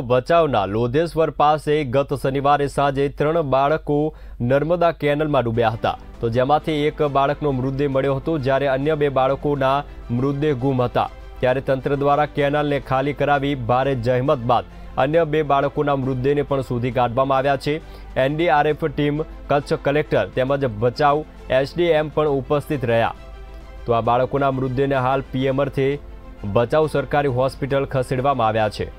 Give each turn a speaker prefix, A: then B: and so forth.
A: ભચાઉના લોધેશ્વર પાસે ગત શનિવારે સાંજે ત્રણ બાળકો નર્મદા કેનલમાં ડૂબ્યા હતા. તો જેમાંથી એક બાળકનો મૃતદેહ મળ્યો હતો, જ્યારે અન્ય બે બાળકોના મૃતદેહ ગુમ હતા. ત્યારે તંત્ર દ્વારા કેનાલને ખાલી કરાવી ભારે જહેમત બાદ અન્ય બે બાળકોના મૃતદેહને પણ શોધી કાઢવામાં આવ્યા છે. એનડીઆરએફ ટીમ, કચ્છ કલેક્ટર તેમજ ભચાઉ એસડીએમ પણ ઉપસ્થિત રહ્યા. તો આ બાળકોના મૃતદેહને હાલ પીએમ અર્થે ભચાઉ સરકારી હોસ્પિટલ ખસેડવામાં આવ્યા છે.